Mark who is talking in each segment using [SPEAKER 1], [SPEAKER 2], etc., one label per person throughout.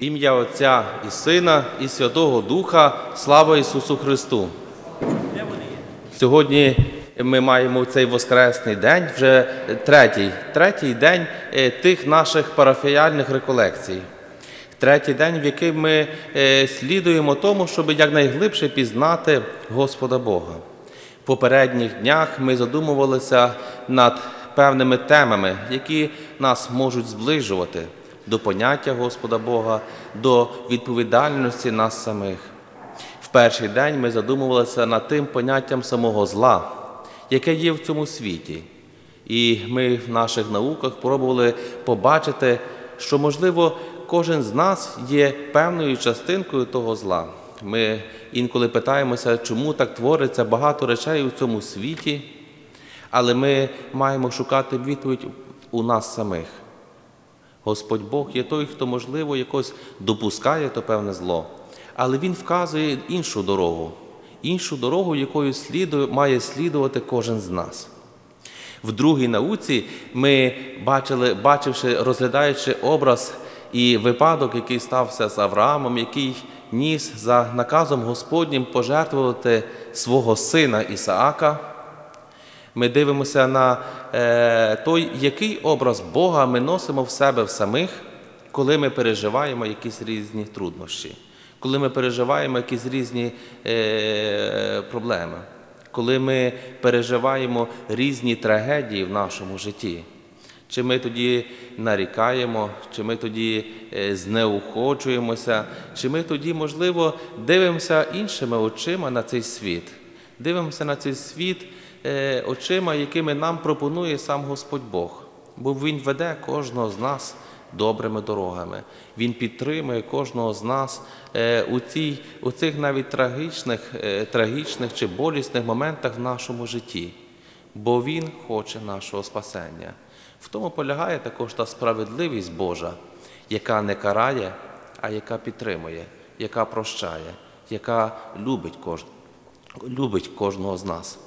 [SPEAKER 1] Ім'я Отця і Сина, і Святого Духа, слава Ісусу Христу! Сьогодні ми маємо цей Воскресний день, вже третій, третій день е, тих наших парафіяльних реколекцій. Третій день, в який ми е, слідуємо тому, щоб якнайглибше пізнати Господа Бога. В попередніх днях ми задумувалися над певними темами, які нас можуть зближувати до поняття Господа Бога, до відповідальності нас самих. В перший день ми задумувалися над тим поняттям самого зла, яке є в цьому світі. І ми в наших науках пробували побачити, що, можливо, кожен з нас є певною частинкою того зла. Ми інколи питаємося, чому так твориться багато речей у цьому світі, але ми маємо шукати відповідь у нас самих. Господь Бог є той, хто, можливо, якось допускає то певне зло, але Він вказує іншу дорогу, іншу дорогу, якою слідує, має слідувати кожен з нас. В другій науці ми бачили, бачивши, розглядаючи образ і випадок, який стався з Авраамом, який ніс за наказом Господнім пожертвувати свого сина Ісаака. Ми дивимося на е, той, який образ Бога ми носимо в себе в самих, коли ми переживаємо якісь різні труднощі, коли ми переживаємо якісь різні е, проблеми, коли ми переживаємо різні трагедії в нашому житті. Чи ми тоді нарікаємо, чи ми тоді е, знеуходжуємося, чи ми тоді, можливо, дивимося іншими очима на цей світ, дивимося на цей світ очима, якими нам пропонує сам Господь Бог, бо Він веде кожного з нас добрими дорогами. Він підтримує кожного з нас е, у, цій, у цих навіть трагічних, трагічних чи болісних моментах в нашому житті, бо Він хоче нашого спасення. В тому полягає також та справедливість Божа, яка не карає, а яка підтримує, яка прощає, яка любить, кож... любить кожного з нас.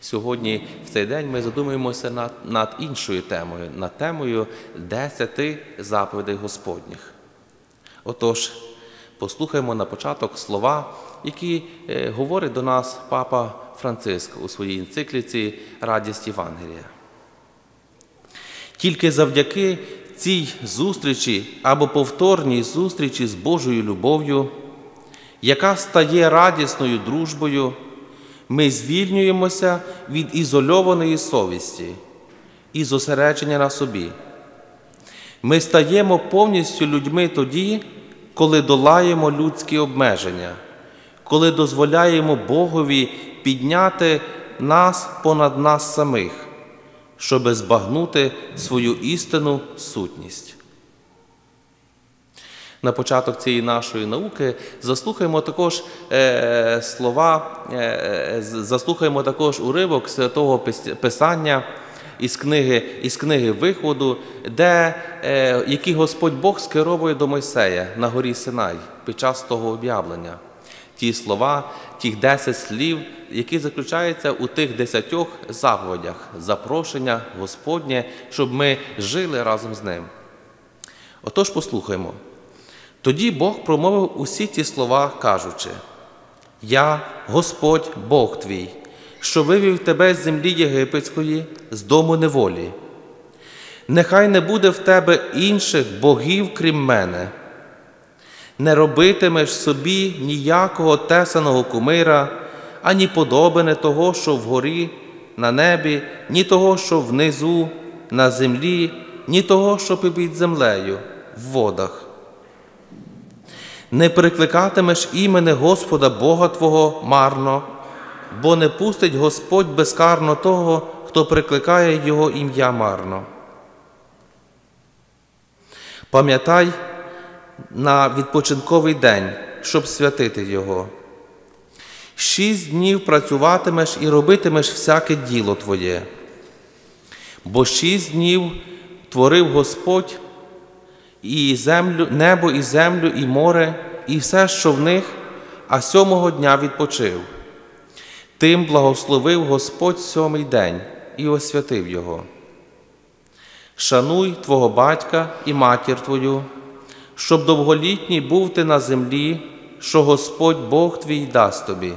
[SPEAKER 1] Сьогодні, в цей день, ми задумуємося над, над іншою темою, над темою десяти заповідей Господніх. Отож, послухаємо на початок слова, які е, говорить до нас папа Франциск у своїй енцикліці Радість Євангелія. Тільки завдяки цій зустрічі або повторній зустрічі з Божою любов'ю, яка стає радісною дружбою, ми звільнюємося від ізольованої совісті і зосередження на собі. Ми стаємо повністю людьми тоді, коли долаємо людські обмеження, коли дозволяємо Богові підняти нас понад нас самих щоб збагнути свою істинну сутність. На початок цієї нашої науки заслухаємо також е, слова, е, заслухаємо також уривок святого Писання із книги із книги Виходу, де, е, який Господь Бог скеровує до Мойсея на горі Синай під час того об'явлення ті слова, тих десять слів, які заключаються у тих десятьох заповідях, запрошення Господнє, щоб ми жили разом з ним. Отож, послухаймо. Тоді Бог промовив усі ті слова, кажучи: Я, Господь, Бог твій, що вивів тебе з землі єгипетської, з дому неволі. Нехай не буде в тебе інших богів, крім мене не робитимеш собі ніякого тесаного кумира, ані подобане того, що вгорі, на небі, ні того, що внизу, на землі, ні того, що під землею, в водах. Не прикликатимеш імени Господа Бога Твого марно, бо не пустить Господь безкарно того, хто прикликає Його ім'я марно. Пам'ятай, на відпочинковий день, щоб святити Його. Шість днів працюватимеш і робитимеш всяке діло Твоє, бо шість днів творив Господь і землю, небо, і землю, і море, і все, що в них, а сьомого дня відпочив. Тим благословив Господь сьомий день і освятив його. Шануй Твого батька і матір Твою щоб довголітній був ти на землі, що Господь Бог твій дасть тобі.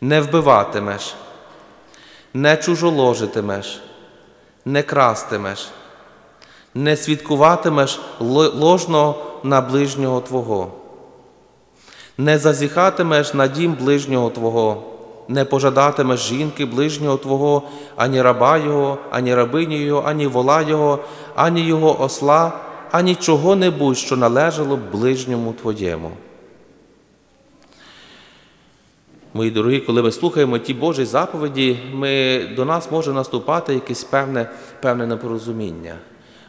[SPEAKER 1] Не вбиватимеш, не чужоложитимеш, не крастимеш, не свідкуватимеш ложно на ближнього Твого, не зазіхатимеш на дім ближнього Твого, не пожадатимеш жінки ближнього Твого, ані раба Його, ані рабині Його, ані вола Його, ані Його осла, ані чого-небудь, що належало ближньому Твоєму. Мої дорогі, коли ми слухаємо ті Божі заповіді, ми, до нас може наступати якесь певне певне непорозуміння.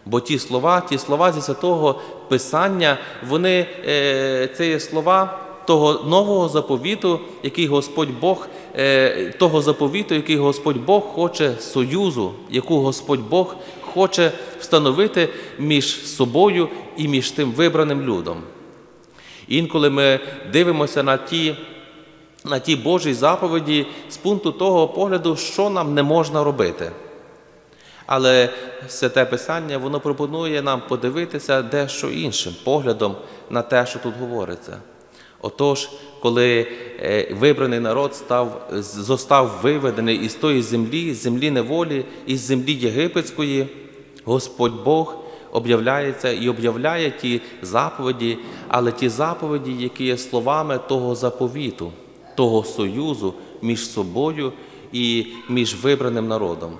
[SPEAKER 1] Бо ті слова, ті слова зі святого Писання, вони е, це є слова того нового заповіту, який Господь Бог, е, того заповіту, який Господь Бог хоче союзу, яку Господь Бог хоче встановити між собою і між тим вибраним людом. Інколи ми дивимося на ті на ті Божі заповіді з пункту того погляду, що нам не можна робити. Але святе Писання воно пропонує нам подивитися дещо іншим поглядом на те, що тут говориться. Отож, коли е, вибраний народ став, зостав виведений із тої землі, землі неволі, із землі єгипетської, Господь Бог об'являється і об'являє ті заповіді, але ті заповіді, які є словами того заповіту того союзу між собою і між вибраним народом.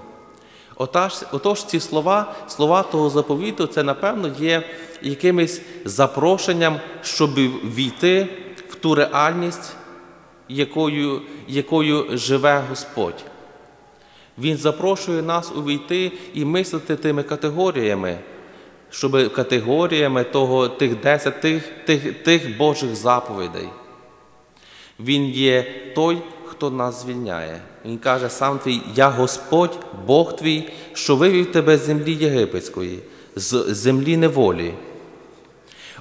[SPEAKER 1] Отож, отож ці слова, слова того заповіту, це, напевно, є якимось запрошенням, щоб війти в ту реальність, якою, якою живе Господь. Він запрошує нас увійти і мислити тими категоріями, щоб категоріями того, тих 10 тих, тих, тих Божих заповідей. Він є той, хто нас звільняє. Він каже сам твій, я Господь, Бог твій, що вивів тебе з землі єгипетської, з землі неволі.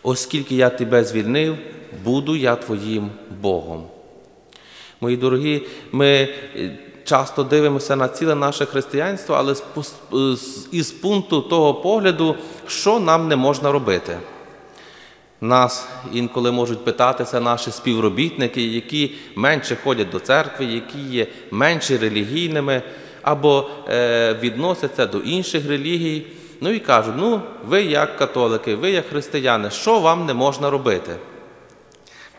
[SPEAKER 1] Оскільки я тебе звільнив, буду я твоїм Богом. Мої дорогі, ми е, часто дивимося на ціле наше християнство, але із пункту того погляду, що нам не можна робити. Нас інколи можуть питатися наші співробітники, які менше ходять до церкви, які є менше релігійними або е, відносяться до інших релігій. Ну і кажуть: ну, ви як католики, ви як християни, що вам не можна робити?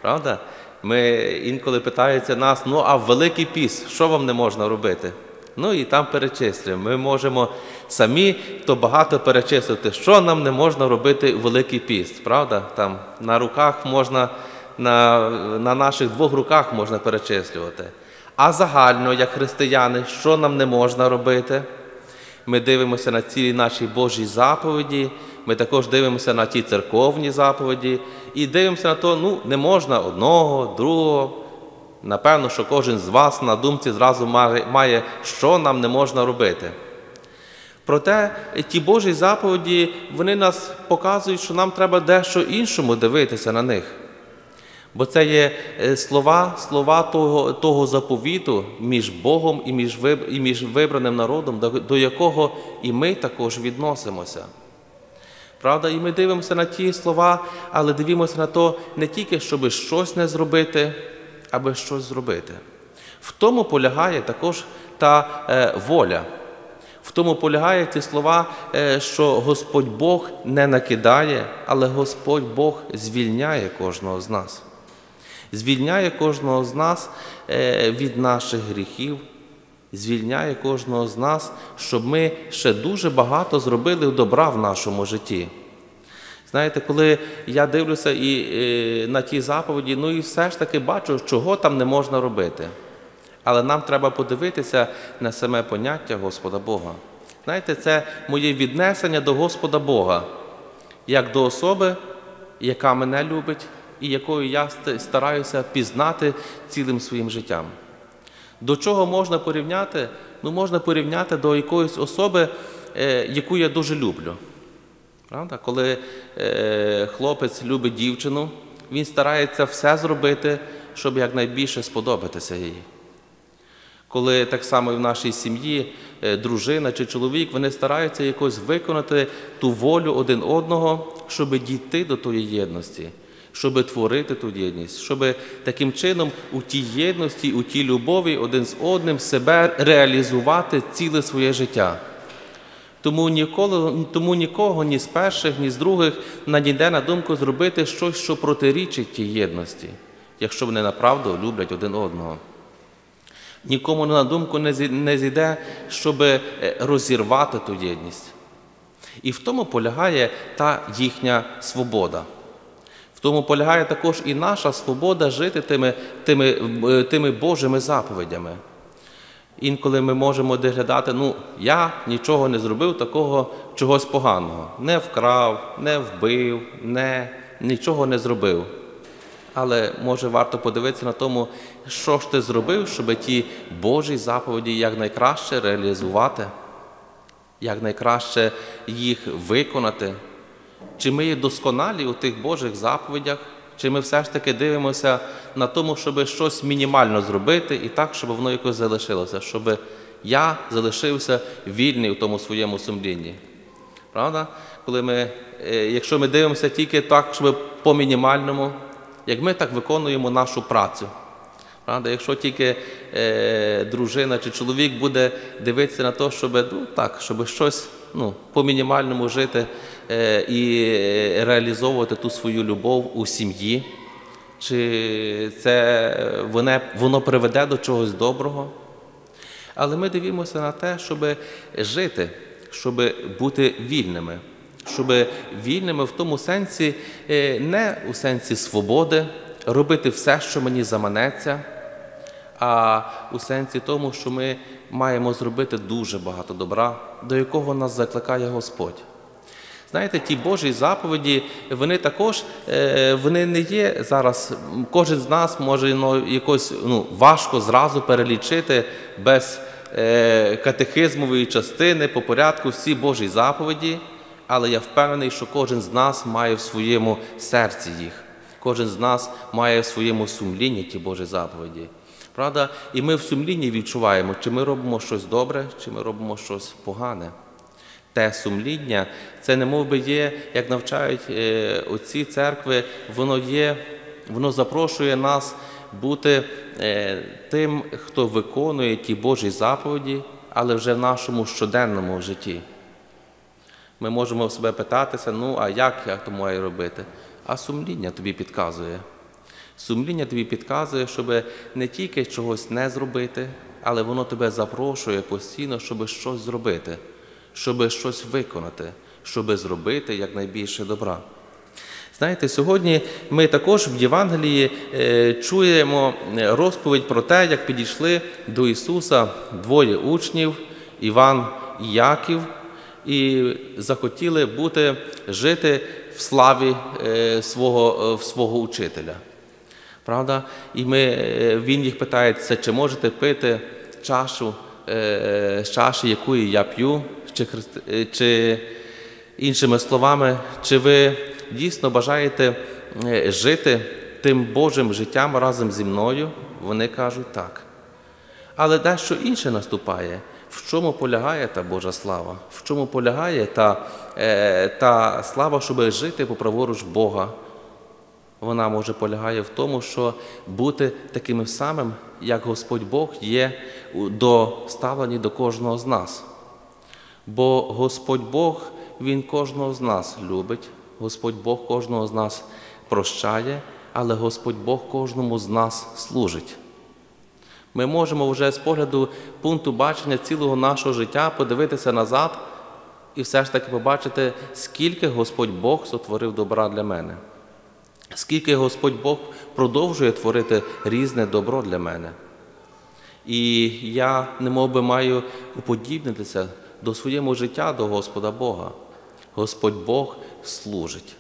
[SPEAKER 1] Правда? Ми інколи питаються нас, ну а в Великий Піс, що вам не можна робити? Ну і там перечислюємо. Ми можемо самі то багато перечислити, що нам не можна робити Великий піст, правда? Там на руках можна, на, на наших двох руках можна перечислювати. А загально, як християни, що нам не можна робити? Ми дивимося на цілі наші Божі заповіді, ми також дивимося на ті церковні заповіді і дивимося на то, ну, не можна одного, другого. Напевно, що кожен з вас на думці зразу має, що нам не можна робити. Проте ті Божі заповіді вони нас показують, що нам треба дещо іншому дивитися на них. Бо це є е, слова слова того того заповіту між Богом і між і між вибраним народом, до, якого і ми також відносимося. Правда, і ми дивимося на ті слова, але дивимося на то не тільки, щоб щось не зробити аби щось зробити. В тому полягає також та е, воля. В тому полягає ті слова, е, що Господь Бог не накидає, але Господь Бог звільняє кожного з нас. Звільняє кожного з нас е, від наших гріхів, звільняє кожного з нас, щоб ми ще дуже багато зробили добра в нашому житті. Знаєте, коли я дивлюся і, і на ті заповіді, ну і все ж таки бачу, чого там не можна робити. Але нам треба подивитися на саме поняття Господа Бога. Знаєте, це моє віднесення до Господа Бога, як до особи, яка мене любить і якою я стараюся пізнати цілим своїм життям. До чого можна порівняти? Ну, можна порівняти до якоїсь особи, е, яку я дуже люблю. Правда? Коли е, хлопець любить дівчину, він старається все зробити, щоб якнайбільше сподобатися їй. Коли так само і в нашій сім'ї е, дружина чи чоловік, вони стараються якось виконати ту волю один одного, щоб дійти до тої єдності, щоб творити ту єдність, щоб таким чином у тій єдності, у тій любові один з одним себе реалізувати ціле своє життя. Тому ніколи, тому нікого ні з перших, ні з других надійде на думку зробити щось, що протирічить тій єдності, якщо вони направду люблять один одного. Нікому на думку не зійде, щоб е, розірвати ту єдність. І в тому полягає та їхня свобода. В тому полягає також і наша свобода жити тими, тими, е, тими Божими заповідями. Інколи ми можемо доглядати, ну, я нічого не зробив такого чогось поганого. Не вкрав, не вбив, не, нічого не зробив. Але може варто подивитися на тому, що ж ти зробив, щоб ті Божі заповіді якнайкраще реалізувати, якнайкраще їх виконати. Чи ми є досконалі у тих Божих заповідях, чи ми все ж таки дивимося на тому, щоб щось мінімально зробити і так, щоб воно якось залишилося, щоб я залишився вільний у тому своєму сумлінні. Правда? Коли ми, е, якщо ми дивимося тільки так, щоб по мінімальному, як ми так виконуємо нашу працю. Правда? Якщо тільки е, дружина чи чоловік буде дивитися на те, щоб ну, так, щоб щось ну, по мінімальному жити е, і реалізовувати ту свою любов у сім'ї, чи це воно, воно приведе до чогось доброго. Але ми дивимося на те, щоб жити, щоб бути вільними, щоб вільними в тому сенсі, е, не у сенсі свободи, робити все, що мені заманеться, а у сенсі тому, що ми маємо зробити дуже багато добра, до якого нас закликає Господь. Знаєте, ті Божі заповіді, вони також е, вони не є зараз. Кожен з нас може ну, якось ну, важко зразу перелічити без е, катехизмової частини по порядку всі Божі заповіді, але я впевнений, що кожен з нас має в своєму серці їх. Кожен з нас має в своєму сумлінні ті Божі заповіді. Правда? І ми в сумлінні відчуваємо, чи ми робимо щось добре, чи ми робимо щось погане. Те сумління, це не мов би є, як навчають е, отці церкви, воно є, воно запрошує нас бути е, тим, хто виконує ті Божі заповіді, але вже в нашому щоденному житті. Ми можемо себе питатися, ну а як я то маю робити? А сумління тобі підказує. Сумління тобі підказує, щоб не тільки чогось не зробити, але воно тебе запрошує постійно, щоб щось зробити, щоб щось виконати, щоб зробити якнайбільше добра. Знаєте, сьогодні ми також в Євангелії е, чуємо розповідь про те, як підійшли до Ісуса двоє учнів, Іван і Яків, і захотіли бути, жити в славі е, свого, е, свого учителя. Правда? І ми, е, він їх питається, чи можете пити чашу з чаші, якої я п'ю, чи, чи іншими словами, чи ви дійсно бажаєте жити тим Божим життям разом зі мною? Вони кажуть так. Але дещо інше наступає. В чому полягає та Божа слава? В чому полягає та, е, та слава, щоб жити по праворуч Бога? Вона може полягає в тому, що бути таким самим, як Господь Бог є у- до ставлені до кожного з нас. Бо Господь Бог, Він кожного з нас любить, Господь Бог кожного з нас прощає, але Господь Бог кожному з нас служить. Ми можемо вже з погляду пункту бачення цілого нашого життя подивитися назад і все ж таки побачити, скільки Господь Бог сотворив добра для мене, скільки Господь Бог продовжує творити різне добро для мене. І я немов би маю уподібнитися до своєму життя до Господа Бога. Господь Бог служить.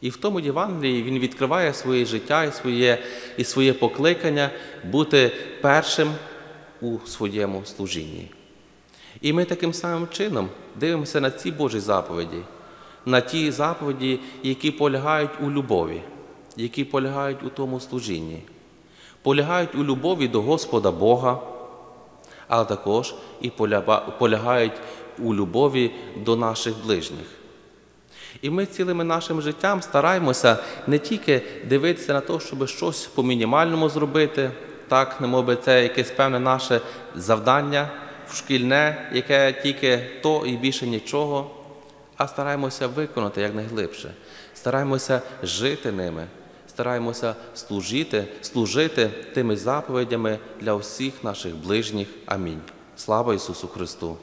[SPEAKER 1] І в тому Євангелії Він відкриває своє життя і своє, і своє покликання бути першим у своєму служінні. І ми таким самим чином дивимося на ці Божі заповіді, на ті заповіді, які полягають у любові, які полягають у тому служінні, полягають у любові до Господа Бога, але також і полягають у любові до наших ближніх. І ми цілим нашим життям стараємося не тільки дивитися на те, щоб щось по мінімальному зробити, так, немов би це якесь певне наше завдання шкільне, яке тільки то і більше нічого, а стараємося виконати якнайглибше, стараємося жити ними, стараємося служити, служити тими заповідями для всіх наших ближніх. Амінь. Слава Ісусу Христу!